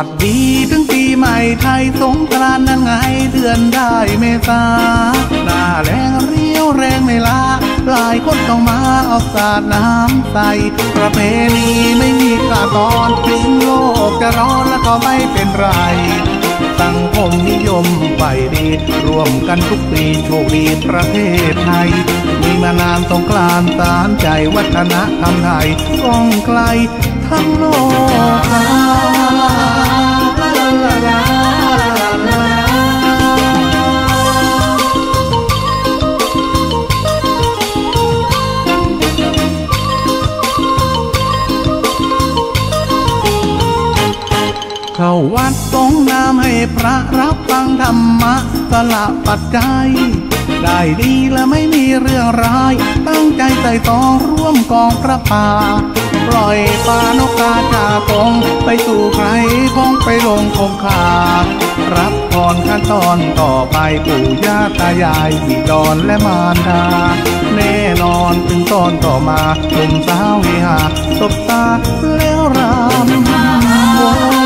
วัสดีถึงปีใหม่ไทยสงกรานนั้นไงเดือนได้เมษาหน้าแรงเรียวแรงไม่ลาหลายคนต้องมาเอาสาดน้ำใส่ประเพณีไม่มีกาตอนถึงโลกจะร้อนแล้วก็ไม่เป็นไรสังคมนิยมไปดีร่วมกันทุกปีโชคดีประเทศไทย มีมานานสงกรานต์สารใจวัฒนธรรมไทยก้องไกลทั้งโลก พระรับฟังธรรมะสละปัจจัย ได้ดีและไม่มีเรื่องร้าย ตั้งใจใส่ตองร่วมกองพระป่า ปล่อยปลานกกาจาตงไปสู่ใครพ้องไปลงคงคา รับพรขั้นตอนต่อไปปู่ย่าตายายบิดอนและมารดา แน่นอนถึงตอนต่อมาหนุ่มสาวเฮฮาตบตาแล้วรำว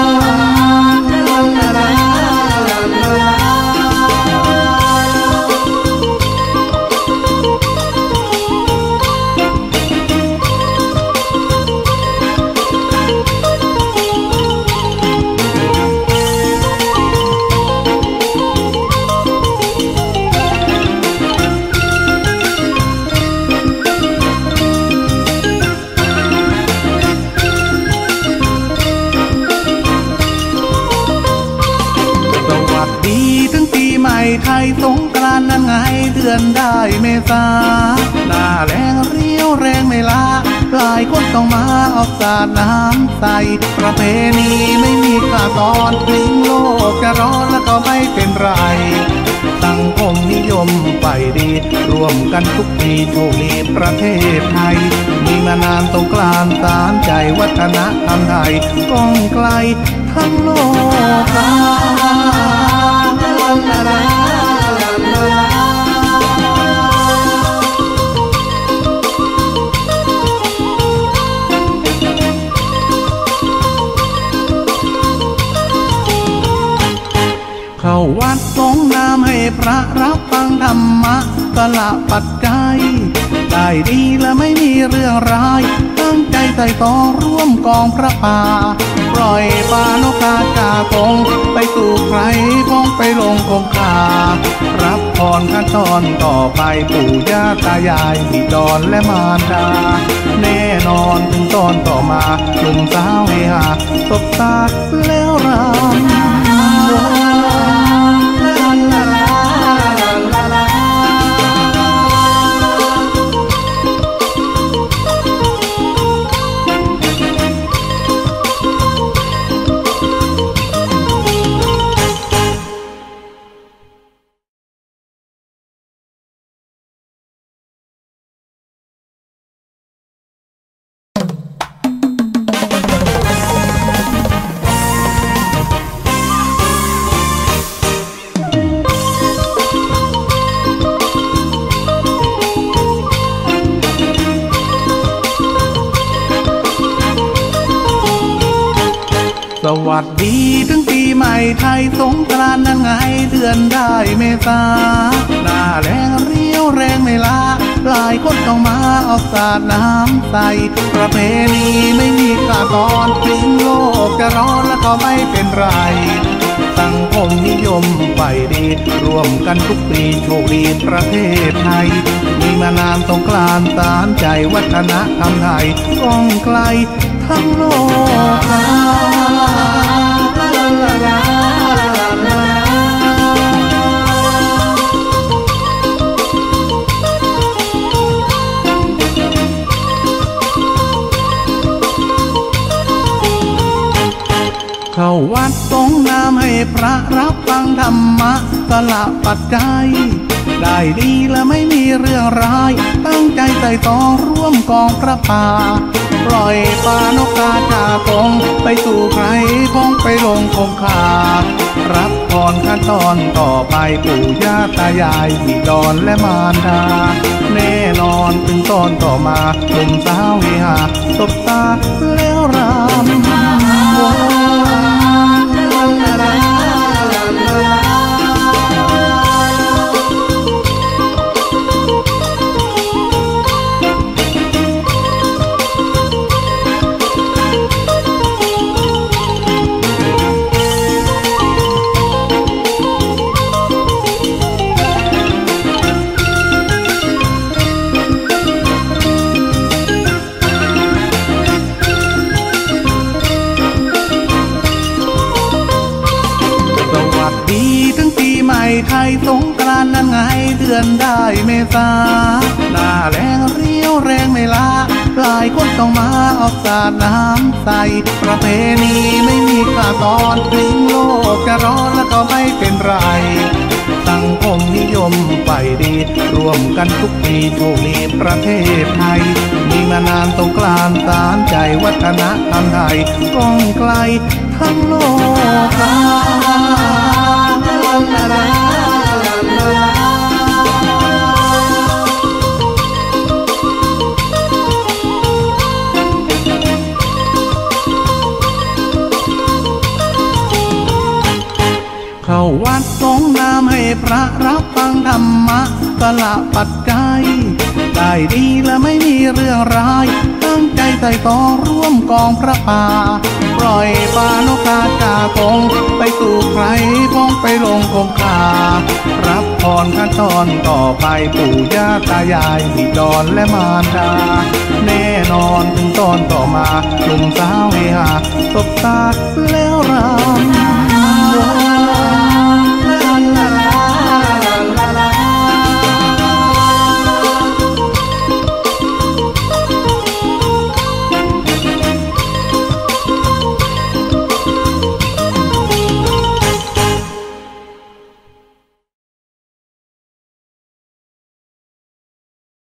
ไทยสงกรานนั้นไงเดือนได้เมษาหน้าแรงเรียวแรงไม่ลาหลายคนต้องมาเอาสาดน้ำใส่ประเพณีไม่มีกาตอนถึงโลกจะร้อนแล้วก็ไม่เป็นไรสังคมนิยมไปดี ร่วมกันทุกปีโชคดีประเทศไทย มีมานานตรงกลางสารใจวัฒนธรรมไทยก้องไกลทั้งโลกเข้า วัดสงน้ำให้พระรับฟังธรรมะสละปัจจัยได้ดีและไม่มีเรื่องร้าย ตั้งใจใส่ตองร่วมกองพระป่า ปล่อยปลานกาจาตงไปสู่ใครพ้องไปลงคงคา รับพรขั้นตอนต่อไปปู่ย่าตายายบิดอนและมารดา แน่นอนถึงตอนต่อมาหนุ่มสาวเฮฮาตบตาแล้วรำ วัสดีถึงปีใหม่ไทยสงกรานต์นั้นไงเดือนได้เมษาหน้าแรงเรียวแรงไม่ลาหลายคนต้องมาเอาสาดน้ำใส่ประเพณีไม่มีกาตอนถึงโลกจะร้อนแล้วก็ไม่เป็นไรสังคมนิยมไปดีร่วมกันทุกปีโชคดีประเทศไทย มีมานานสงกรานต์สารใจวัฒนธรรมไทยก้องไกลทั้งโลก เข้าวัดสงน้ำให้พระรับฟังธรรมะสละปัจจัย ได้ดีและไม่มีเรื่องร้าย ตั้งใจใส่ตองร่วมกองพระป่า ปล่อยปลานกกาจาตงไปสู่ใครพ้องไปลงคงคารับพรขั้นตอนต่อไปปู่ย่าตายายพี่ดอนและมารดา แน่นอนถึงตอนต่อมาหนุ่มสาวเฮฮาตบตาแล้วราีถึงปีใหม่ไทยสงกรานนั้นไงเดือนได้เมษาหน้าแรงเรียวแรงไม่ลาหลายคนต้องมาออกสาดน้ำใสประเพณีไม่มีค่าตอนถึงโลกจะร้อนแล้วก็ไม่เป็นไรสังคมนิยมไปดีรวมกันทุกปีโชคดีประเทศไทย มีมานานตรงกลางสารใจวัฒนธรรมไทยก้องไกลทั้งโลกา เข้าวัดสงน้ำให้พระรับฟังธรรมะสละปัจจัยได้ดีและไม่มีเรื่องร้าย ตั้งใจใส่ตองร่วมกองพระป่า ล่อยปลานกกาจาคงไปสู่ใครพงไปลงคงคารับพรขั้นตอนต่อไปปู่ย่าตายายพี่จอนและมารดา แน่นอนถึงตอนต่อมาหนุ่มสาวเฮฮาตบตาแล้วรำ